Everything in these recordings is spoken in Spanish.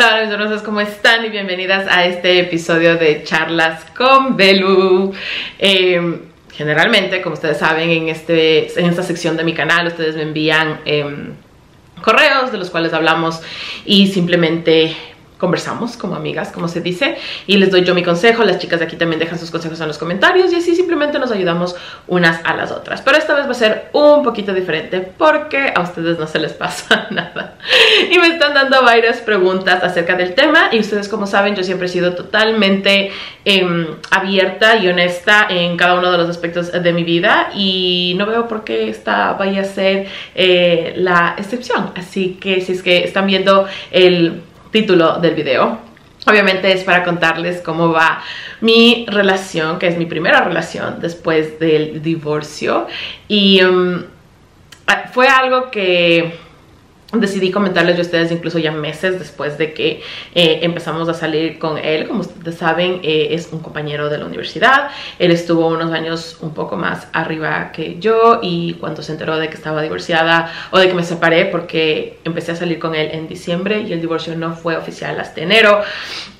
Hola, mis ¿cómo están? Y bienvenidas a este episodio de Charlas con Belu. Eh, generalmente, como ustedes saben, en, este, en esta sección de mi canal ustedes me envían em, correos de los cuales hablamos y simplemente conversamos como amigas, como se dice, y les doy yo mi consejo, las chicas de aquí también dejan sus consejos en los comentarios y así simplemente nos ayudamos unas a las otras. Pero esta vez va a ser un poquito diferente porque a ustedes no se les pasa nada. Y me están dando varias preguntas acerca del tema y ustedes como saben yo siempre he sido totalmente em, abierta y honesta en cada uno de los aspectos de mi vida y no veo por qué esta vaya a ser eh, la excepción. Así que si es que están viendo el título del video. Obviamente es para contarles cómo va mi relación, que es mi primera relación después del divorcio. Y um, fue algo que decidí comentarles a ustedes incluso ya meses después de que eh, empezamos a salir con él. Como ustedes saben, eh, es un compañero de la universidad. Él estuvo unos años un poco más arriba que yo y cuando se enteró de que estaba divorciada o de que me separé porque empecé a salir con él en diciembre y el divorcio no fue oficial hasta enero.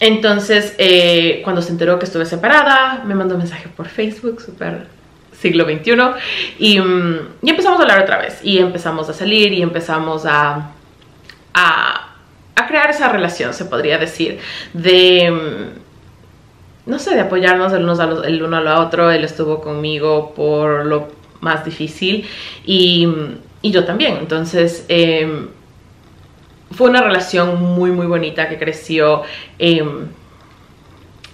Entonces, eh, cuando se enteró que estuve separada, me mandó un mensaje por Facebook, súper siglo XXI. Mm, y, empezamos a hablar otra vez. Y empezamos a salir y empezamos a, a, crear esa relación, se podría decir, de mm, no sé, de apoyarnos el uno, el uno al otro. Él estuvo conmigo por lo más difícil y, mm, yo también. Entonces, em, fue una relación muy, muy bonita que creció, em,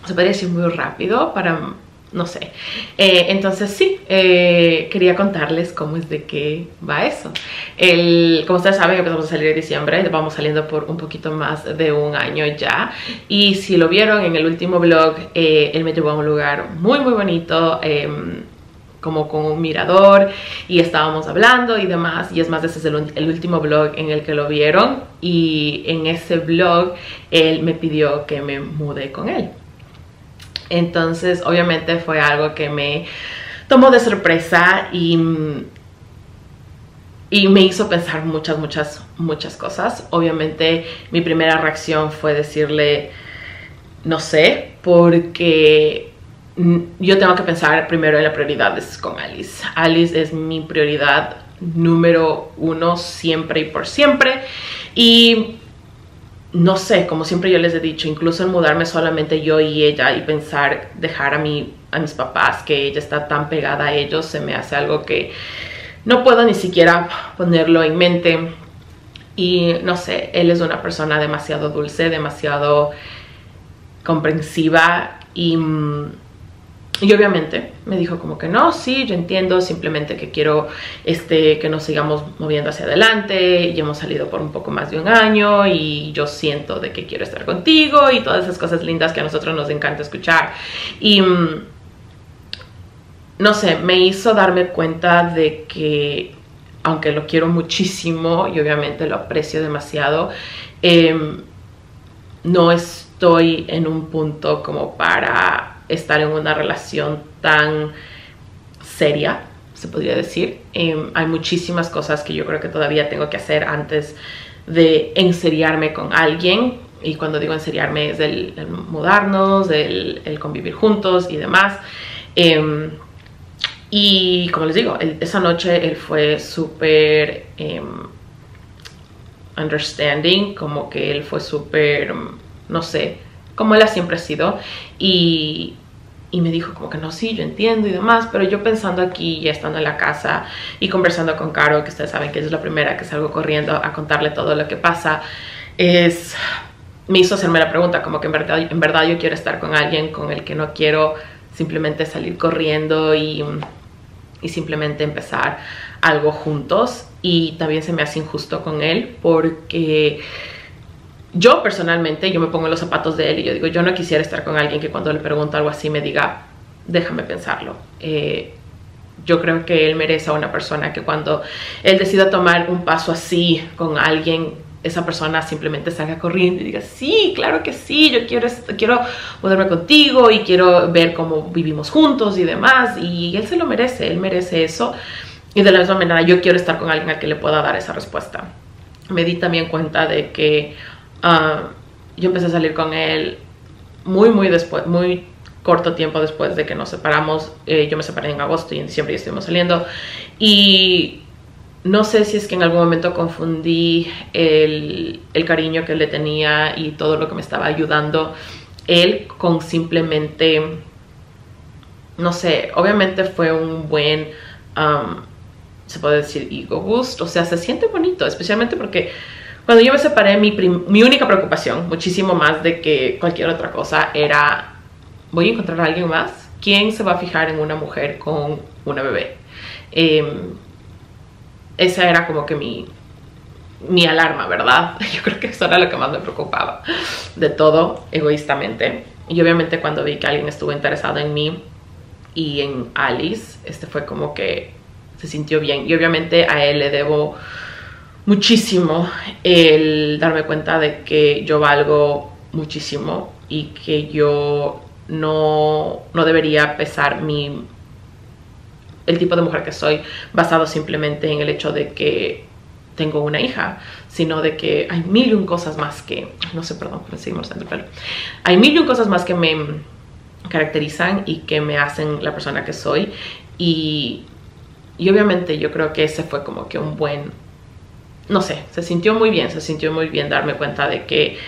se podría decir muy rápido para no sé. Eh, entonces sí, eh, quería contarles cómo es de qué va eso. El, como ustedes saben, empezamos a salir en diciembre, vamos saliendo por un poquito más de un año ya. Y si lo vieron en el último vlog, eh, él me llevó a un lugar muy muy bonito em, como con un mirador y estábamos hablando y demás y es más ese es el, el, último vlog en el que lo vieron y en ese vlog él me pidió que me mude con él entonces, obviamente fue algo que me tomó de sorpresa y, y me hizo pensar muchas, muchas, muchas cosas. Obviamente mi primera reacción fue decirle, no sé, porque yo tengo que pensar primero en las prioridades con Alice. Alice es mi prioridad número uno siempre y por siempre. Y no sé, como siempre yo les he dicho, incluso en mudarme solamente yo y ella y pensar dejar a, mi, a mis papás, que ella está tan pegada a ellos, se me hace algo que no puedo ni siquiera ponerlo en mente. Y no sé, él es una persona demasiado dulce, demasiado comprensiva y mm, y obviamente me dijo como que no, sí, yo entiendo, simplemente que quiero este, que nos sigamos moviendo hacia adelante y hemos salido por un poco más de un año y yo siento de que quiero estar contigo y todas esas cosas lindas que a nosotros nos encanta escuchar. Y mm, no sé, me hizo darme cuenta de que aunque lo quiero muchísimo y obviamente lo aprecio demasiado, em, no estoy en un punto como para estar en una relación tan seria, se podría decir. Em, hay muchísimas cosas que yo creo que todavía tengo que hacer antes de enseriarme con alguien. Y cuando digo enseriarme es el, mudarnos, el, convivir juntos y demás. Em, y como les digo, esa noche él fue súper em, understanding, como que él fue súper, no sé, como él siempre ha sido. Y, y me dijo como que no, sí, yo entiendo y demás, pero yo pensando aquí, ya estando en la casa y conversando con Caro, que ustedes saben que es la primera que salgo corriendo a contarle todo lo que pasa, es me hizo hacerme la pregunta como que en verdad, en verdad yo quiero estar con alguien con el que no quiero simplemente salir corriendo y, y simplemente empezar algo juntos. Y también se me hace injusto con él porque yo personalmente, yo me pongo en los zapatos de él y yo digo, yo no quisiera estar con alguien que cuando le pregunto algo así me diga, déjame pensarlo. Eh, yo creo que él merece a una persona que cuando él decida tomar un paso así con alguien, esa persona simplemente salga corriendo y diga, sí, claro que sí, yo quiero, quiero contigo y quiero ver cómo vivimos juntos y demás. Y él se lo merece, él merece eso. Y de la misma manera, yo quiero estar con alguien al que le pueda dar esa respuesta. Me di también cuenta de que Ah, yo empecé a salir con él muy, muy después, muy corto tiempo después de que nos separamos. Eh, yo me separé en agosto y en diciembre ya estuvimos saliendo. Y no sé si es que en algún momento confundí el, el, cariño que le tenía y todo lo que me estaba ayudando él con simplemente, no sé, obviamente fue un buen, se puede decir, ego boost, o sea, se siente bonito, especialmente porque cuando yo me separé, mi, mi única preocupación, muchísimo más de que cualquier otra cosa, era voy a encontrar a alguien más. ¿Quién se va a fijar en una mujer con una bebé? Em, esa era como que mi, mi alarma, ¿verdad? Yo creo que eso era lo que más me preocupaba de todo, egoístamente. Y obviamente cuando vi que alguien estuvo interesado en mí y en Alice, este fue como que se sintió bien. Y obviamente a él le debo muchísimo el darme cuenta de que yo valgo muchísimo y que yo no, no debería pesar mi el tipo de mujer que soy basado simplemente en el hecho de que tengo una hija, sino de que hay mil y un cosas más que, no sé, perdón, por seguimos el pelo, hay mil y un cosas más que me caracterizan y que me hacen la persona que soy. Y, y obviamente yo creo que ese fue como que un buen, no sé, se sintió muy bien, se sintió muy bien darme cuenta de que,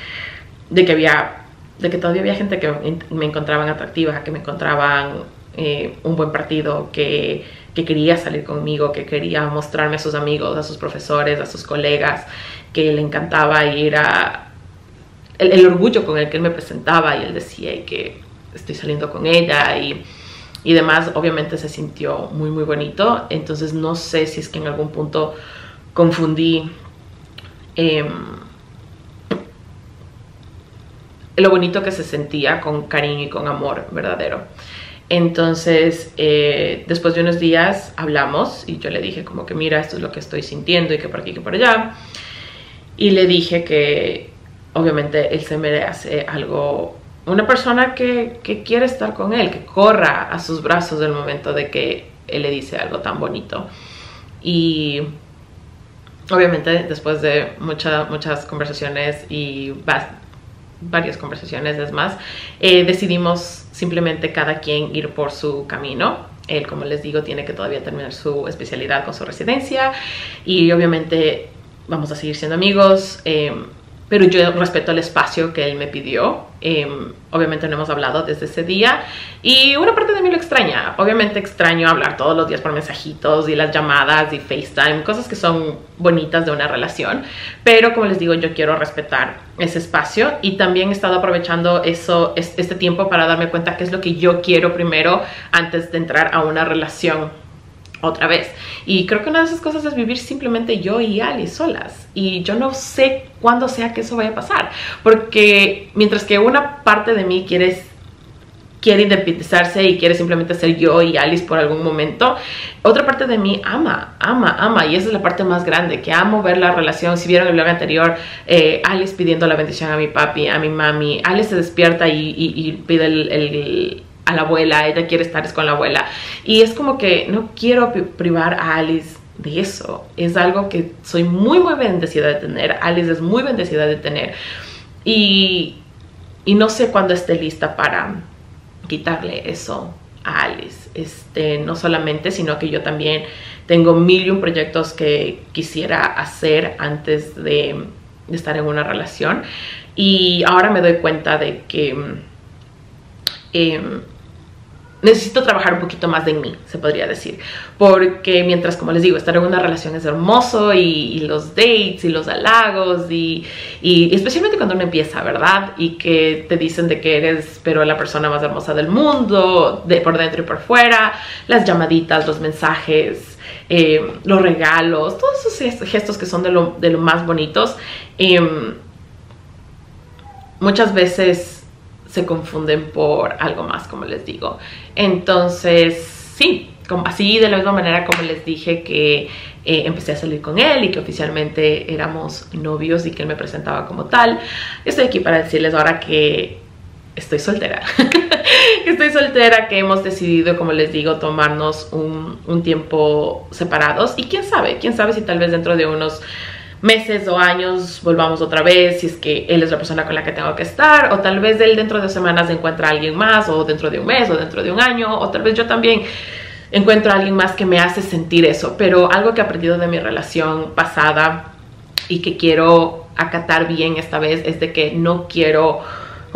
de que había de que todavía había gente que me encontraban atractiva, que me encontraban eh, un buen partido, que, que, quería salir conmigo, que quería mostrarme a sus amigos, a sus profesores, a sus colegas, que le encantaba ir a... El, el orgullo con el que él me presentaba y él decía que estoy saliendo con ella y, y demás, obviamente se sintió muy, muy bonito. Entonces no sé si es que en algún punto confundí... Eh, lo bonito que se sentía con cariño y con amor verdadero. Entonces, eh, después de unos días hablamos y yo le dije como que mira, esto es lo que estoy sintiendo y que por aquí, que por allá. Y le dije que obviamente él se merece algo, una persona que, que quiere estar con él, que corra a sus brazos del momento de que él le dice algo tan bonito. Y obviamente después de muchas muchas conversaciones y varias conversaciones, es más, eh, decidimos simplemente cada quien ir por su camino. Él, como les digo, tiene que todavía terminar su especialidad con su residencia y obviamente vamos a seguir siendo amigos. Eh, pero yo respeto el espacio que él me pidió. Em, obviamente no hemos hablado desde ese día y una parte de mí lo extraña. Obviamente extraño hablar todos los días por mensajitos y las llamadas y FaceTime, cosas que son bonitas de una relación. Pero como les digo, yo quiero respetar ese espacio y también he estado aprovechando eso, este tiempo para darme cuenta qué es lo que yo quiero primero antes de entrar a una relación otra vez. Y creo que una de esas cosas es vivir simplemente yo y Ali solas. Y yo no sé cuándo sea que eso vaya a pasar. Porque mientras que una parte de mí quiere, quiere independizarse y quiere simplemente ser yo y Alice por algún momento, otra parte de mí ama, ama, ama. Y esa es la parte más grande, que amo ver la relación. Si vieron el blog anterior, eh, Alice pidiendo la bendición a mi papi, a mi mami. Alice se despierta y, pide el a la abuela, ella quiere estar con la abuela. Y es como que no quiero privar a Alice de eso. Es algo que soy muy, muy bendecida de tener. Alice es muy bendecida de tener. Y, y no sé cuándo esté lista para quitarle eso a Alice. Este, no solamente, sino que yo también tengo mil y un proyectos que quisiera hacer antes de, estar en una relación. Y ahora me doy cuenta de que... Eh, necesito trabajar un poquito más de mí, se podría decir. Porque mientras, como les digo, estar en una relación es hermoso y, los dates y los halagos y, especialmente cuando uno empieza, ¿verdad? Y que te dicen de que eres, pero la persona más hermosa del mundo, de por dentro y por fuera, las llamaditas, los mensajes, eh, los regalos, todos esos gestos que son de lo, de lo más bonitos. Em, muchas veces se confunden por algo más, como les digo. Entonces, sí, así de la misma manera como les dije que eh, empecé a salir con él y que oficialmente éramos novios y que él me presentaba como tal. Estoy aquí para decirles ahora que estoy soltera. estoy soltera, que hemos decidido, como les digo, tomarnos un tiempo separados. Y quién sabe, quién sabe si tal vez dentro de unos meses o años volvamos otra vez, si es que él es la persona con la que tengo que estar, o tal vez él dentro de semanas encuentra a alguien más, o dentro de un mes, o dentro de un año, o tal vez yo también encuentro a alguien más que me hace sentir eso. Pero algo que he aprendido de mi relación pasada y que quiero acatar bien esta vez es de que no quiero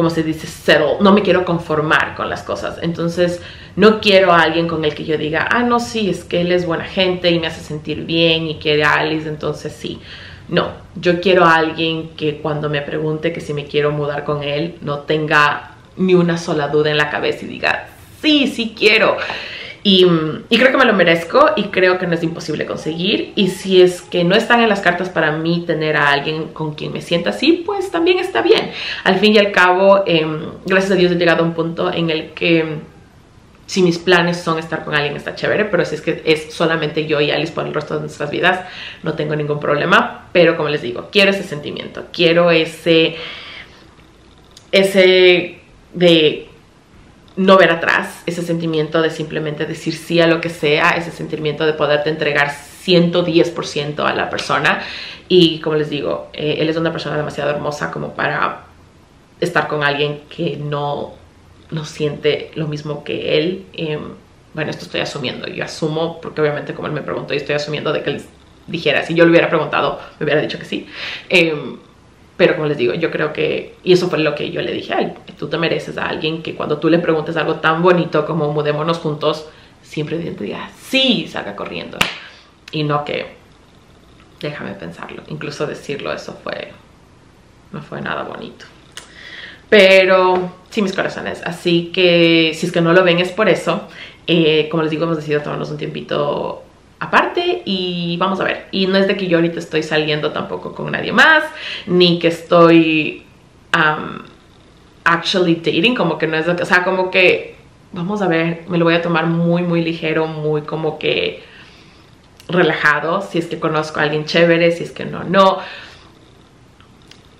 como se dice, settle, no me quiero conformar con las cosas. Entonces, no quiero a alguien con el que yo diga, ah, no, sí, es que él es buena gente y me hace sentir bien y quiere a Alice, entonces sí. No, yo quiero a alguien que cuando me pregunte que si me quiero mudar con él, no tenga ni una sola duda en la cabeza y diga, sí, sí quiero. Y, creo que me lo merezco y creo que no es imposible conseguir. Y si es que no están en las cartas para mí tener a alguien con quien me sienta así, pues también está bien. Al fin y al cabo, em, gracias a Dios he llegado a un punto en el que si mis planes son estar con alguien está chévere, pero si es que es solamente yo y Alice por el resto de nuestras vidas, no tengo ningún problema. Pero como les digo, quiero ese sentimiento, quiero ese, ese de no ver atrás, ese sentimiento de simplemente decir sí a lo que sea, ese sentimiento de poderte entregar 110% a la persona. Y como les digo, eh, él es una persona demasiado hermosa como para estar con alguien que no, no siente lo mismo que él. Em, bueno, esto estoy asumiendo. Yo asumo, porque obviamente como él me preguntó, y estoy asumiendo de que él dijera, si yo le hubiera preguntado, me hubiera dicho que sí. Em, pero como les digo, yo creo que, y eso fue lo que yo le dije a tú te mereces a alguien que cuando tú le preguntes algo tan bonito como mudémonos juntos, siempre te diga, sí, salga corriendo. Y no que, déjame pensarlo, incluso decirlo, eso fue, no fue nada bonito. Pero sí, mis corazones, así que si es que no lo ven es por eso. Eh, como les digo, hemos decidido tomarnos un tiempito aparte y vamos a ver. Y no es de que yo ahorita estoy saliendo tampoco con nadie más, ni que estoy um, actually dating, como que no es, o sea, como que vamos a ver, me lo voy a tomar muy, muy ligero, muy como que relajado, si es que conozco a alguien chévere, si es que no, no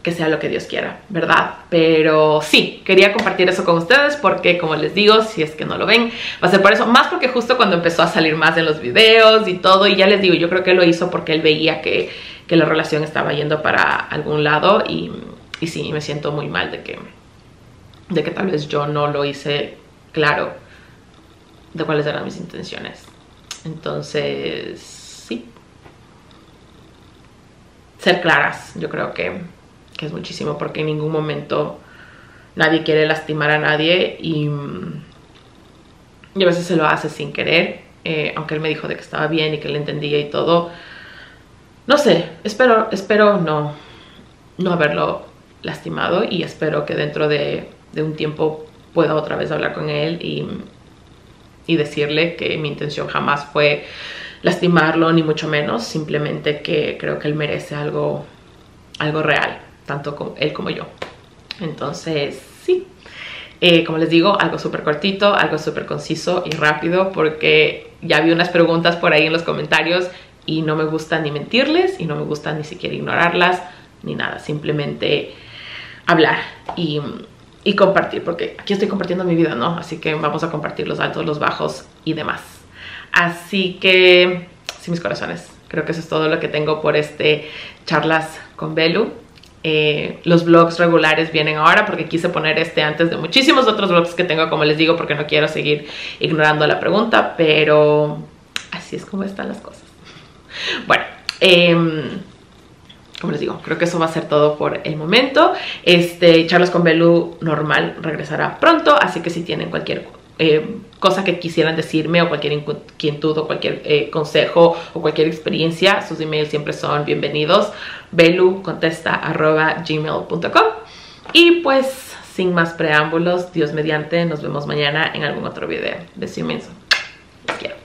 que sea lo que Dios quiera, ¿verdad? Pero sí, quería compartir eso con ustedes porque como les digo, si es que no lo ven, va a ser por eso, más porque justo cuando empezó a salir más en los videos y todo, y ya les digo, yo creo que lo hizo porque él veía que, que la relación estaba yendo para algún lado y, y sí, me siento muy mal de que, de que tal vez yo no lo hice claro de cuáles eran mis intenciones. Entonces, sí. Ser claras, yo creo que que es muchísimo porque en ningún momento nadie quiere lastimar a nadie y, a veces se lo hace sin querer, eh, aunque él me dijo de que estaba bien y que le entendía y todo. No sé, espero, espero no, no haberlo lastimado y espero que dentro de, un tiempo pueda otra vez hablar con él y, y decirle que mi intención jamás fue lastimarlo, ni mucho menos, simplemente que creo que él merece algo, algo real tanto él como yo. Entonces, sí. Eh, como les digo, algo súper cortito, algo súper conciso y rápido porque ya vi unas preguntas por ahí en los comentarios y no me gusta ni mentirles y no me gusta ni siquiera ignorarlas ni nada, simplemente hablar y, y compartir porque aquí estoy compartiendo mi vida, ¿no? Así que vamos a compartir los altos, los bajos y demás. Así que, sí, mis corazones, creo que eso es todo lo que tengo por este charlas con Belu. Eh, los vlogs regulares vienen ahora porque quise poner este antes de muchísimos otros vlogs que tengo, como les digo, porque no quiero seguir ignorando la pregunta, pero así es como están las cosas. Bueno, em, como les digo, creo que eso va a ser todo por el momento. Este, Charlas con Belu normal regresará pronto, así que si tienen cualquier eh, cosa que quisieran decirme o cualquier inquietud o cualquier eh, consejo o cualquier experiencia, sus emails siempre son bienvenidos. Belu contesta arroba gmail.com y pues sin más preámbulos, Dios mediante, nos vemos mañana en algún otro video. Beso quiero.